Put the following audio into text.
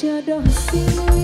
jodoh sini